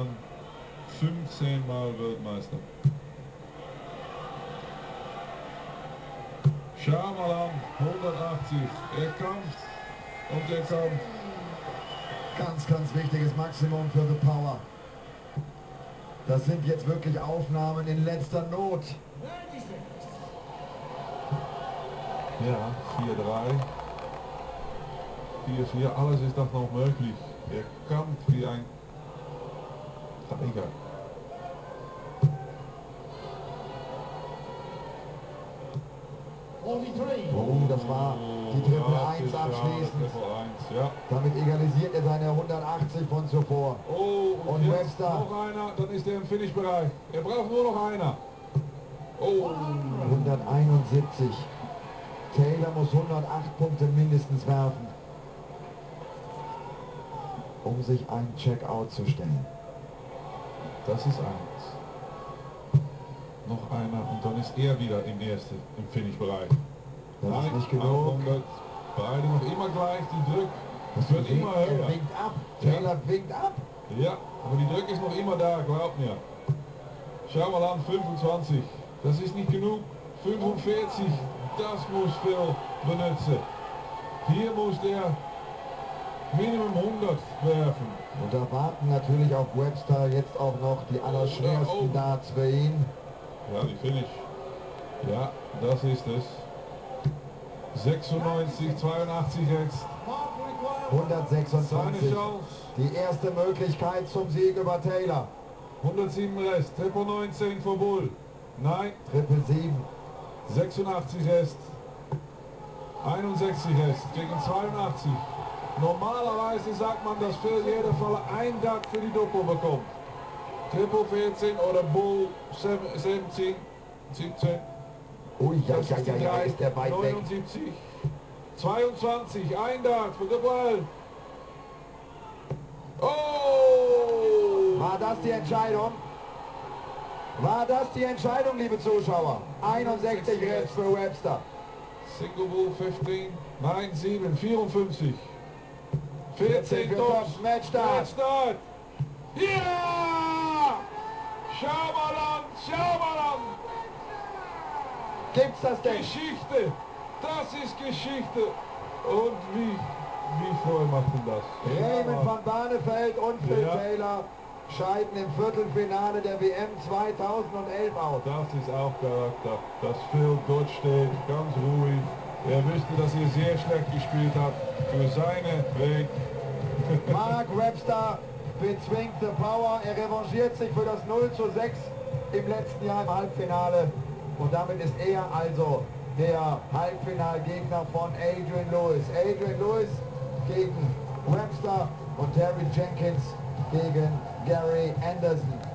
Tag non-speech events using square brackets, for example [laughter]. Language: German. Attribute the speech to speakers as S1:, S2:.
S1: Schaberland 15 Mal Weltmeister. Schaberland 180. Er kommt und er kommt.
S2: Ganz, ganz wichtiges Maximum für The Power. Das sind jetzt wirklich Aufnahmen in letzter Not.
S1: Ja, 4-3. 4-4, alles ist doch noch möglich. Er kommt wie ein Tiger.
S2: Oh, das war die Triple
S1: Ja,
S2: 1
S1: das war
S2: abschließend.
S1: Triple 1, ja.
S2: Damit egalisiert er seine 180 von zuvor.
S1: Oh, und,
S2: Und
S1: jetzt
S2: Webster.
S1: noch einer, dann ist er im Finish-Bereich. Er braucht nur noch einer. Oh,
S2: 171. Taylor muss 108 Punkte mindestens werfen, um sich ein Checkout zu stellen.
S1: Das ist eins. Noch einer und dann ist er wieder im ersten, im Finish-Bereich.
S2: Das ist nicht genug.
S1: 100. Beide noch immer gleich, die Drück.
S2: Das
S1: wird immer
S2: er
S1: höher.
S2: winkt ab. Taylor winkt ab.
S1: Ja, aber die Drück ist noch immer da, glaub mir. Schau mal an, 25. Das ist nicht genug. 45. Das muss Phil benutzen. Hier muss der Minimum 100 werfen.
S2: Und da warten natürlich auf Webster jetzt auch noch die allerschwersten. Darts für ihn.
S1: Ja, die Finish. Ja, das ist es. 96, 82 jetzt. Seine
S2: 126.
S1: Chance.
S2: Die erste Möglichkeit zum Sieg über Taylor.
S1: 107 Rest. Triple 19 für Bull. Nein,
S2: Triple 7.
S1: 86 Rest. 61 Rest gegen 82. Normalerweise sagt man, dass für jeder Fall ein Dart für die Doppel bekommt. Triple 14 oder Bull 17, 17,
S2: Ui, ja, ja, ja,
S1: 63,
S2: ja, ist der weit weg.
S1: 79, 22, ein Dart für Double. Oh!
S2: War das die Entscheidung? War das die Entscheidung, liebe Zuschauer? 61 Reds für Webster.
S1: Single Bull 15, nein 7, 54.
S2: 14
S1: 14
S2: für
S1: Tops.
S2: Tops, Matchstart.
S1: Matchstart. Ja! Schau mal an, schau mal an.
S2: Gibt's das denn?
S1: Geschichte. Das ist Geschichte. Und wie, wie voll macht denn das?
S2: Raymond van Barneveld und Phil
S1: Ja.
S2: Taylor scheiden im Viertelfinale der WM 2011 aus.
S1: Das ist auch Charakter, dass Phil dort steht, ganz ruhig. Er wüsste, dass er sehr schlecht gespielt hat für seine Weg. [laughs]
S2: Mark Webster bezwingt The Power. Er revanchiert sich für das 0 zu 6 im letzten Jahr im Halbfinale. Und damit ist er also der Halbfinalgegner von Adrian Lewis. Adrian Lewis gegen Webster und Terry Jenkins gegen Gary Anderson.